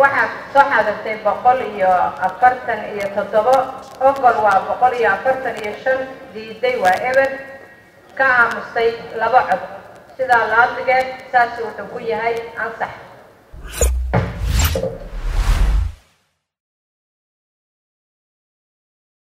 waxaad soo xaadirtay boqol iyo afartan iyo toddobo ogol waa boqol iyo afartan iyo shan diiday waa eber ka aamustay laba cod. Sidaa laadigeed saas wuxuu ku yahay ansax.